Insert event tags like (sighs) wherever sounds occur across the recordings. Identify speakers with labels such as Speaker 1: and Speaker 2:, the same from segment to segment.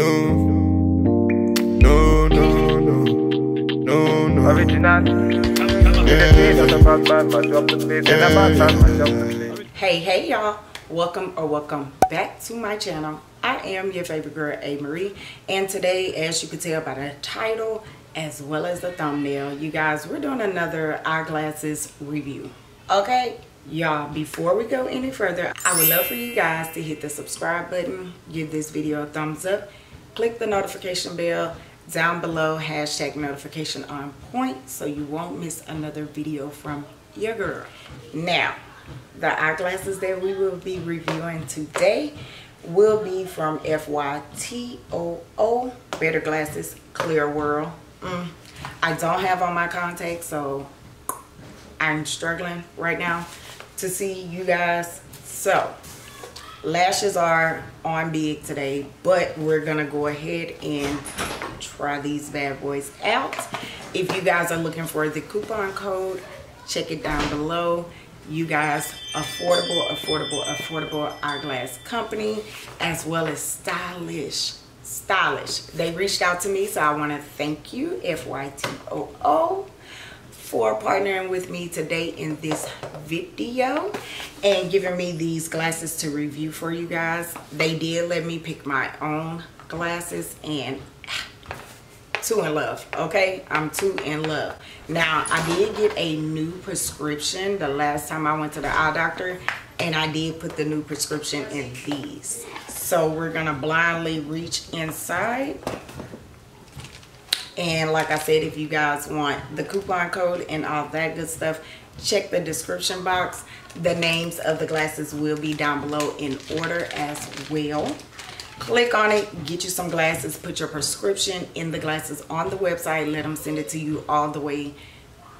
Speaker 1: No, no, no, no, no, no.
Speaker 2: Original.
Speaker 3: Hey, hey y'all. Welcome or welcome back to my channel. I am your favorite girl, A. MaRee. And today, as you can tell by the title as well as the thumbnail, you guys, we're doing another eyeglasses review. Okay? Y'all, before we go any further, I would love for you guys to hit the subscribe button, give this video a thumbs up, click the notification bell down below, hashtag notification on point, so you won't miss another video from your girl. Now, the eyeglasses that we will be reviewing today will be from FYTOO, Better Glasses Clear World. Mm. I don't have on my contacts, so I'm struggling right now to see you guys. So, lashes are on big today, but we're gonna go ahead and try these bad boys out. If you guys are looking for the coupon code, check it down below. You guys, affordable, affordable, affordable eyeglass company, as well as stylish, stylish. They reached out to me, so I wanna thank you, FYTOO for partnering with me today in this video and giving me these glasses to review for you guys. They did let me pick my own glasses and (sighs) too in love okay? I'm too in love. Now i did get a new prescription the last time i went to the eye doctor and i did put the new prescription in these. So we're gonna blindly reach inside and like I said, if you guys want the coupon code and all that good stuff, check the description box. The names of the glasses will be down below in order as well. Click on it, get you some glasses, put your prescription in the glasses on the website, let them send it to you all the way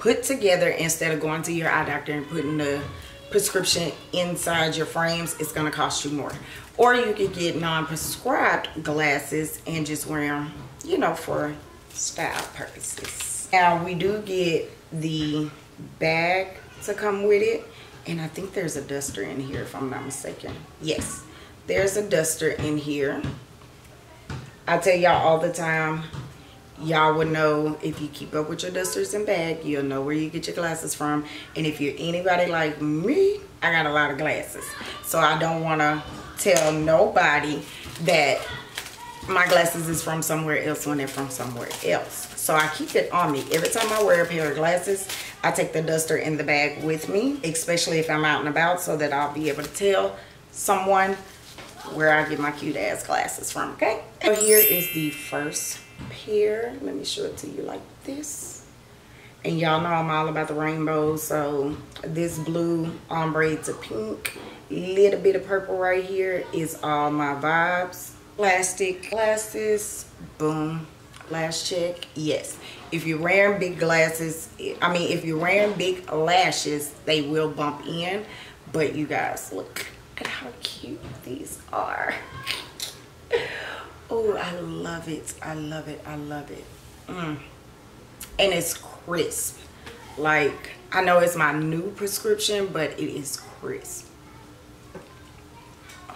Speaker 3: put together instead of going to your eye doctor and putting the prescription inside your frames it's going to cost you more or you could get non-prescribed glasses and just wear them you know for style purposes. Now we do get the bag to come with it. And I think there's a duster in here if I'm not mistaken. Yes, there's a duster in here. I tell y'all all the time, y'all would know if you keep up with your dusters and bag, you'll know where you get your glasses from. And if you're anybody like me, I got a lot of glasses. So I don't want to tell nobody that my glasses is from somewhere else when they're from somewhere else. So I keep it on me. Every time I wear a pair of glasses, I take the duster in the bag with me, especially if I'm out and about so that I'll be able to tell someone where I get my cute ass glasses from, okay? So here is the first pair. Let me show it to you like this. And y'all know I'm all about the rainbow, so this blue ombre to pink, little bit of purple right here is all my vibes plastic glasses boom last check yes. If you're wearing big glasses i mean if you're wearing big lashes they will bump in but you guys look at how cute these are. (laughs) Oh i love it i love it i love it. Mm. and it's crisp. Like i know it's my new prescription but it is crisp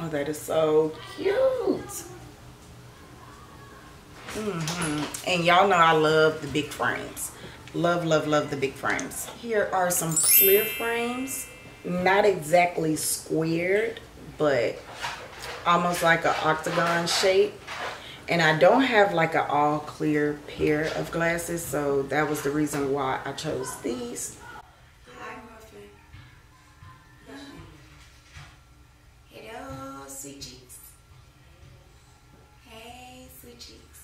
Speaker 3: Oh, that is so cute. Mm -hmm. And y'all know I love the big frames. Love, love, love the big frames. Here are some clear frames. Not exactly squared, but almost like an octagon shape. And I don't have like an all clear pair of glasses, so that was the reason why I chose these.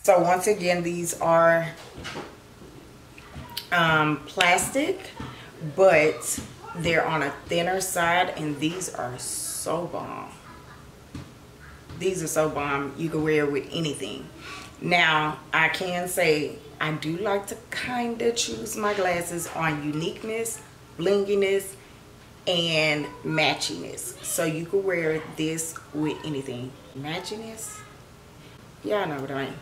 Speaker 3: So once again, these are um, plastic, but they're on a thinner side and these are so bomb. These are so bomb. You can wear with anything. Now, I can say I do like to kind of choose my glasses on uniqueness, blinginess, and matchiness. So you can wear this with anything. Matchiness? Y'all know what I mean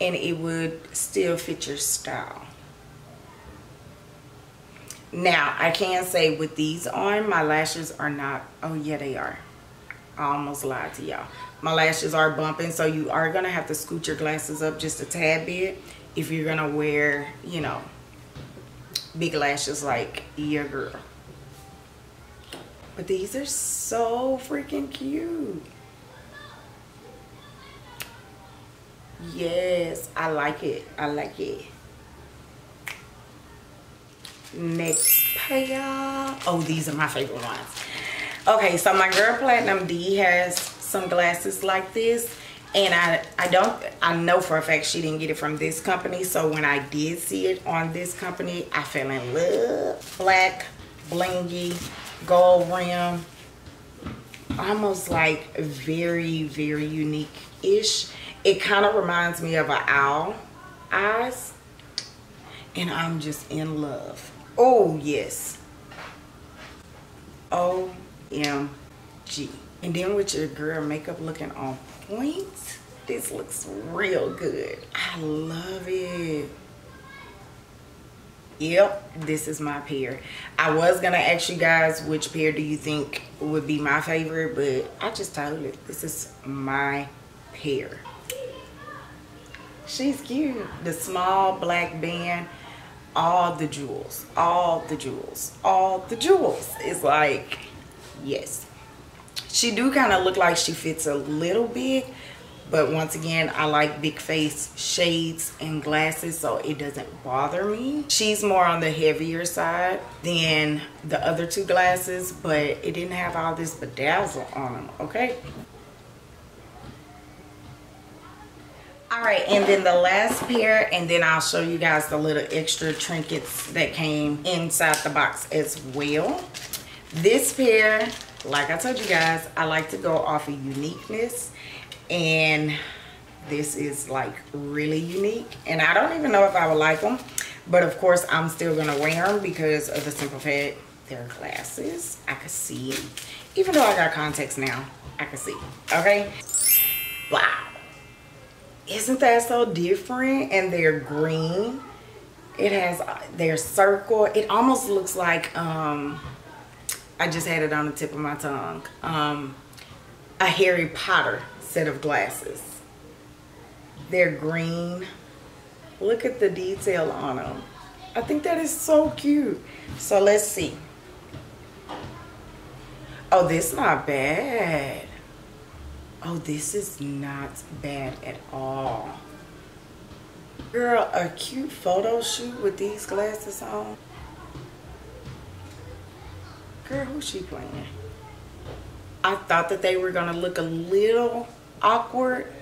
Speaker 3: and it would still fit your style. Now, I can say with these on, my lashes are not, oh yeah, they are. I almost lied to y'all. My lashes are bumping, so you are gonna have to scoot your glasses up just a tad bit if you're gonna wear, you know, big lashes like your girl. But these are so freaking cute. Yes, I like it. I like it. Next pair. Oh, these are my favorite ones. Okay, so my girl Platinum D has some glasses like this. And I, I don't, I know for a fact she didn't get it from this company. So when I did see it on this company, I fell in love. Black, blingy, gold rim. Almost like very, very unique-ish it kind of reminds me of an owl eyes. And I'm just in love. Oh, yes. O-M-G. And then with your girl makeup looking on point, this looks real good. I love it. Yep, this is my pair. I was gonna ask you guys which pair do you think would be my favorite, but I just told you this is my pair. She's cute. The small black band, all the jewels, all the jewels, all the jewels. It's like, yes. She do kind of look like she fits a little big, but once again, I like big face shades and glasses, so it doesn't bother me. She's more on the heavier side than the other two glasses, but it didn't have all this bedazzle on them, okay? all right and then the last pair and then i'll show you guys the little extra trinkets that came inside the box as well this pair like i told you guys i like to go off of uniqueness and this is like really unique. And i don't even know if i would like them. But of course i'm still gonna wear them because of the simple fact they're glasses. I can see. Even though i got contacts now i can see. Okay? Wow. Isn't that so different? And they're green. It has their circle. It almost looks like um i just had it on the tip of my tongue. Um a harry potter set of glasses they're green look at the detail on them i think that is so cute so let's see oh this not bad Oh, this is not bad at all. Girl, a cute photo shoot with these glasses on. Girl, who's she playing? I thought that they were going to look a little awkward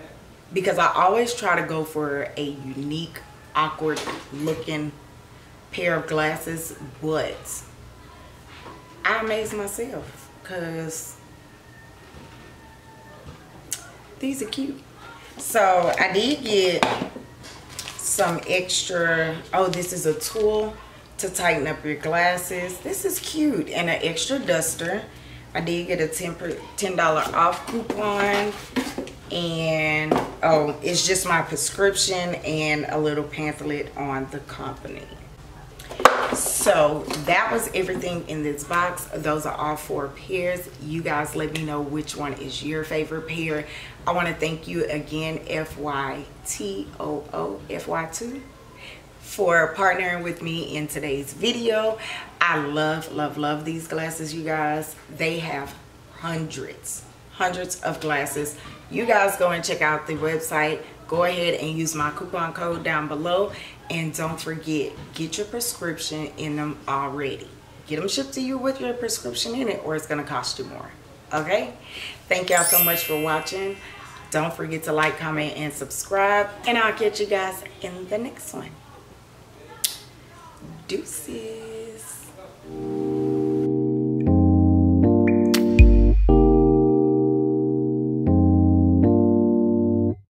Speaker 3: because I always try to go for a unique, awkward looking pair of glasses, but I amazed myself because these are cute. So I did get some extra, oh, this is a tool to tighten up your glasses. This is cute and an extra duster. I did get a $10 off coupon and oh, it's just my prescription and a little pamphlet on the company. So that was everything in this box. Those are all four pairs. You guys let me know which one is your favorite pair. I want to thank you again fytoo fy2 for partnering with me in today's video i love love love these glasses you guys. They have hundreds hundreds of glasses. You guys go and check out the website. Go ahead and use my coupon code down below. And don't forget get your prescription in them already. Get them shipped to you with your prescription in it or it's going to cost you more okay? Thank y'all so much for watching. Don't forget to like comment and subscribe. And i'll catch you guys in the next one. Deuces